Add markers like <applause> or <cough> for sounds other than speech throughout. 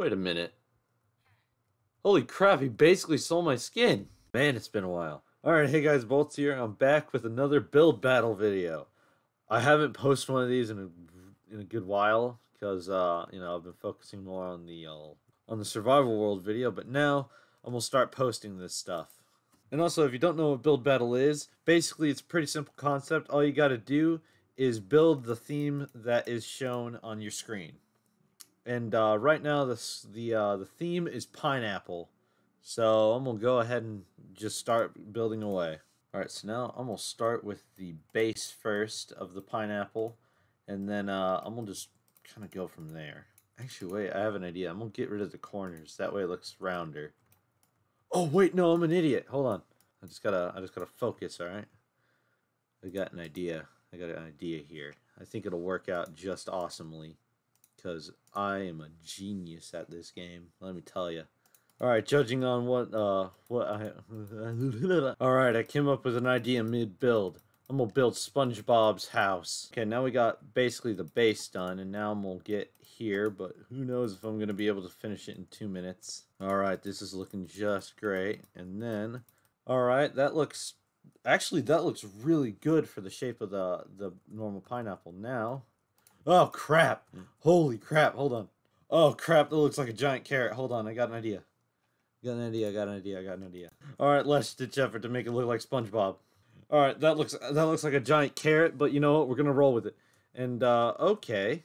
Wait a minute. Holy crap, he basically stole my skin. Man, it's been a while. Alright, hey guys, Bolts here. I'm back with another build battle video. I haven't posted one of these in a, in a good while because, uh, you know, I've been focusing more on the, uh, on the survival world video, but now I'm going to start posting this stuff. And also, if you don't know what build battle is, basically it's a pretty simple concept. All you got to do is build the theme that is shown on your screen. And uh, right now, this the uh, the theme is pineapple. So I'm gonna go ahead and just start building away. All right, so now I'm gonna start with the base first of the pineapple, and then uh, I'm gonna just kind of go from there. Actually, wait, I have an idea. I'm gonna get rid of the corners. That way it looks rounder. Oh wait, no, I'm an idiot. Hold on. I just gotta I just gotta focus. All right. I got an idea. I got an idea here. I think it'll work out just awesomely because I am a genius at this game. Let me tell you. All right, judging on what uh what I <laughs> All right, I came up with an idea mid build. I'm gonna build SpongeBob's house. Okay, now we got basically the base done, and now I'm gonna get here, but who knows if I'm gonna be able to finish it in two minutes. All right, this is looking just great, and then, all right, that looks actually that looks really good for the shape of the the normal pineapple. Now, oh crap! Holy crap! Hold on. Oh crap! That looks like a giant carrot. Hold on, I got an idea. Got an idea, I got an idea, I got an idea. Alright, last ditch effort to make it look like SpongeBob. Alright, that looks that looks like a giant carrot, but you know what? We're gonna roll with it. And uh okay.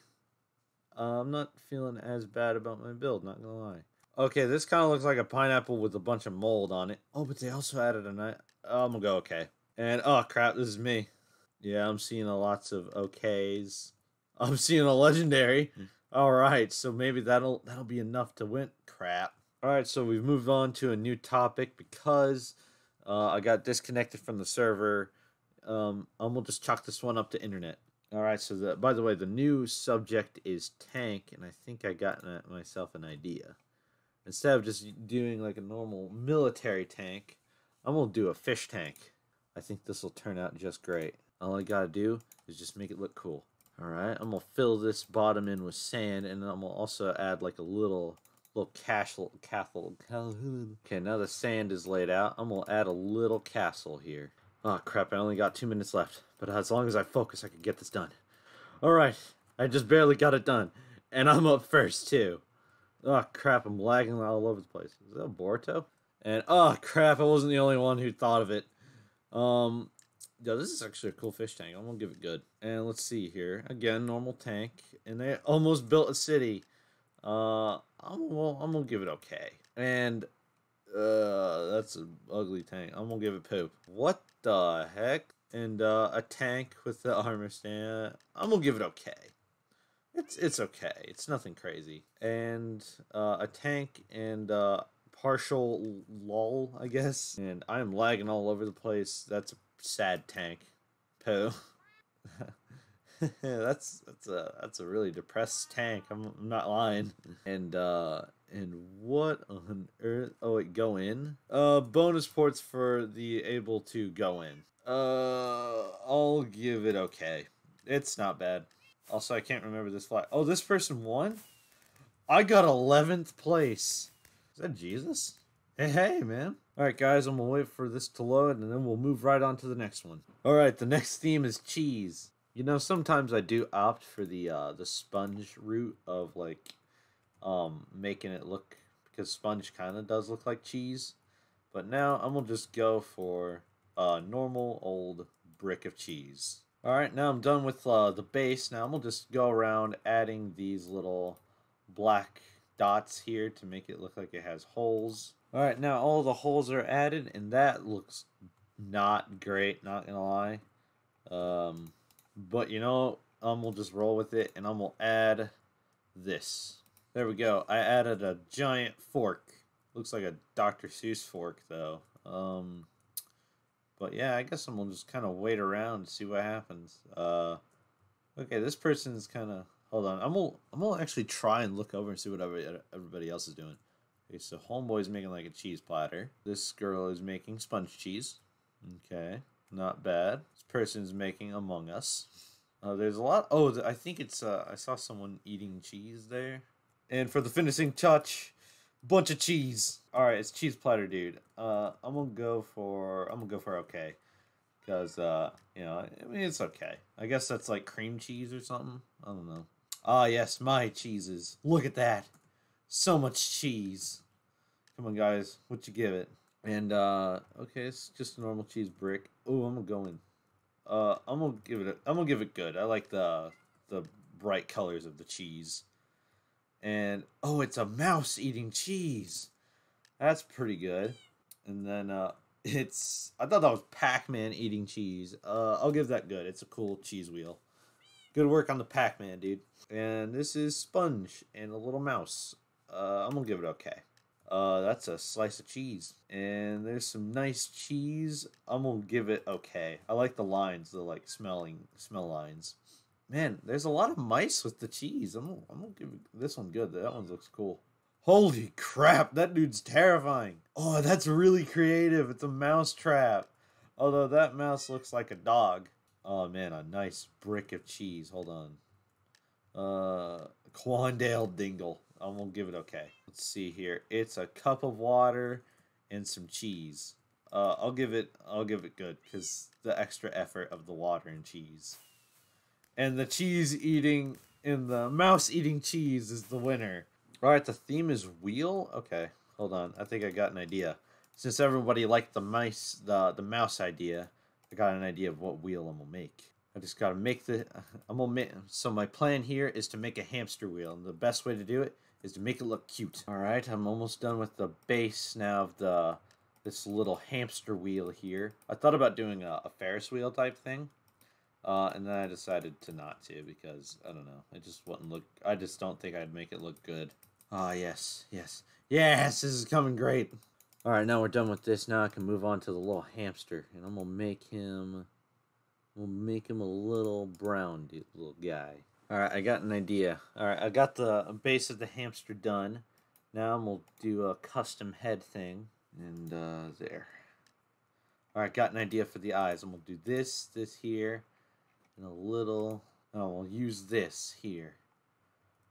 Uh, I'm not feeling as bad about my build, not gonna lie. Okay, this kind of looks like a pineapple with a bunch of mold on it. Oh, but they also added a night. Oh, I'm gonna go okay. And oh crap, this is me. Yeah, I'm seeing a lots of okays. I'm seeing a legendary. All right, so maybe that'll that'll be enough to win. Crap. All right, so we've moved on to a new topic because uh, I got disconnected from the server. Um, I'm gonna just chalk this one up to internet. All right, so the, by the way, the new subject is tank, and I think I got myself an idea. Instead of just doing like a normal military tank, I'm gonna do a fish tank. I think this will turn out just great. All I gotta do is just make it look cool. All right, I'm gonna fill this bottom in with sand, and I'm gonna also add like a little little castle castle <laughs> okay now the sand is laid out i'm gonna add a little castle here. Oh crap i only got two minutes left but as long as i focus i can get this done. All right i just barely got it done and i'm up first too. Oh crap i'm lagging all over the place. Is that boruto? And oh crap i wasn't the only one who thought of it. Um yeah, this is actually a cool fish tank. I'm gonna give it good. And let's see here. Again, normal tank. And they almost built a city. Uh, I'm well, I'm gonna give it okay. And uh, that's an ugly tank. I'm gonna give it poop. What the heck? And uh, a tank with the armor stand. I'm gonna give it okay. It's it's okay. It's nothing crazy. And uh, a tank and uh, partial lull, I guess. And I am lagging all over the place. That's a sad tank. Poo. <laughs> that's that's a that's a really depressed tank. I'm, I'm not lying. And uh and what on earth? Oh wait, go in. Uh, bonus ports for the able to go in. Uh, I'll give it okay. It's not bad. Also, I can't remember this flag. Oh, this person won. I got eleventh place. Is that Jesus? Hey, hey, man. All right, guys, I'm gonna wait for this to load, and then we'll move right on to the next one. All right, the next theme is cheese. You know, sometimes I do opt for the uh, the sponge route of like um, making it look because sponge kind of does look like cheese. But now I'm gonna just go for a normal old brick of cheese. All right, now I'm done with uh, the base. Now I'm gonna just go around adding these little black dots here to make it look like it has holes. All right, now all the holes are added, and that looks not great. Not gonna lie. Um, but you know, I'm gonna just roll with it and I'm gonna add this. There we go. I added a giant fork. Looks like a Dr. Seuss fork though. Um, but yeah, I guess I'm gonna just kind of wait around and see what happens. Uh, okay, this person's kind of. Hold on, I'm gonna I'm gonna actually try and look over and see what everybody else is doing. Okay, so homeboy's making like a cheese platter. This girl is making sponge cheese. Okay. Not bad. This person's making Among Us. Uh, there's a lot. Oh, I think it's. Uh, I saw someone eating cheese there. And for the finishing touch, bunch of cheese. All right, it's cheese platter, dude. Uh, I'm gonna go for I'm gonna go for okay, because uh, you know, I mean it's okay. I guess that's like cream cheese or something. I don't know. Ah, yes, my cheeses. Look at that, so much cheese. Come on, guys, what you give it? And uh, okay, it's just a normal cheese brick. Oh, I'm gonna go in. Uh, I'm gonna give it. A, I'm gonna give it good. I like the the bright colors of the cheese. And oh, it's a mouse eating cheese. That's pretty good. And then uh, <laughs> it's I thought that was Pac-Man eating cheese. Uh, I'll give that good. It's a cool cheese wheel. Good work on the Pac-Man, dude. And this is sponge and a little mouse. Uh, I'm gonna give it okay. Uh, that's a slice of cheese. And there's some nice cheese. I'm gonna give it okay. I like the lines, the like smelling smell lines. Man, there's a lot of mice with the cheese. I'm gonna, I'm gonna give this one good. That one looks cool. Holy crap, that dude's terrifying. Oh, that's really creative. It's a mouse trap. Although that mouse looks like a dog. Oh man, a nice brick of cheese. Hold on. Uh, Quandale Dingle. I'm gonna give it okay. Let's see here. It's a cup of water and some cheese. Uh, I'll give it. I'll give it good because the extra effort of the water and cheese, and the cheese eating and the mouse eating cheese is the winner. All right, the theme is wheel. Okay, hold on. I think I got an idea. Since everybody liked the mice, the the mouse idea, I got an idea of what wheel I'm gonna make. I just gotta make the. I'm gonna make. So my plan here is to make a hamster wheel, and the best way to do it is to make it look cute. All right, I'm almost done with the base now of the this little hamster wheel here. I thought about doing a, a Ferris wheel type thing, uh, and then I decided to not to because I don't know. It just wouldn't look. I just don't think I'd make it look good. Ah, yes, yes, yes. This is coming great. All right, now we're done with this. Now I can move on to the little hamster, and I'm gonna make him. We'll make him a little brown little guy. All right, I got an idea. All right, I got the base of the hamster done. Now I'm gonna do a custom head thing, and uh, there. All right, got an idea for the eyes. I'm gonna do this, this here, and a little. Oh, we'll use this here.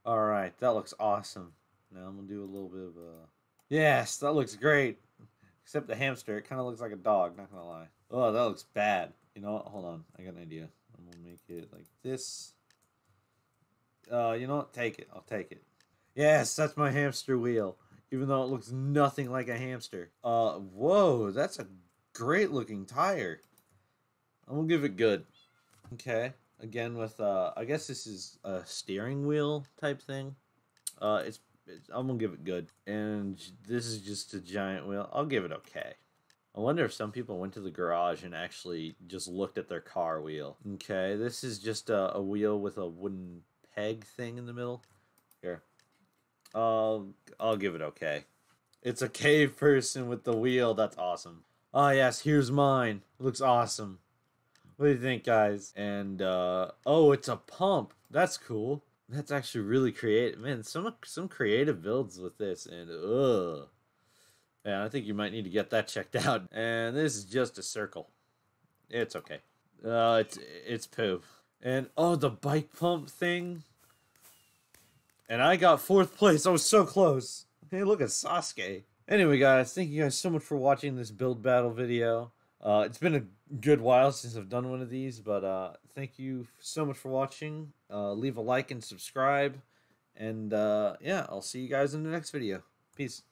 All right, that looks awesome. Now I'm gonna do a little bit of a. Yes, that looks great. Except the hamster, it kind of looks like a dog. Not gonna lie. Oh, that looks bad. You know what? Hold on, I got an idea. I'm gonna make it like this. Uh, you know what? Take it. I'll take it. Yes, that's my hamster wheel. Even though it looks nothing like a hamster. Uh, whoa, that's a great looking tire. I'm gonna give it good. Okay. Again with uh, I guess this is a steering wheel type thing. Uh, it's, it's I'm gonna give it good. And this is just a giant wheel. I'll give it okay. I wonder if some people went to the garage and actually just looked at their car wheel. Okay, this is just a, a wheel with a wooden peg thing in the middle. Here. I'll, I'll give it okay. It's a cave person with the wheel. That's awesome. Oh, yes, here's mine. Looks awesome. What do you think, guys? And, uh, oh, it's a pump. That's cool. That's actually really creative. Man, some some creative builds with this, and ugh. Yeah, I think you might need to get that checked out. And this is just a circle. It's okay. Uh, it's it's poo. And oh, the bike pump thing. And I got fourth place. I was so close. Hey, look at Sasuke. Anyway, guys, thank you guys so much for watching this build battle video. Uh, it's been a good while since I've done one of these, but uh, thank you so much for watching. Uh, leave a like and subscribe. And uh, yeah, I'll see you guys in the next video. Peace.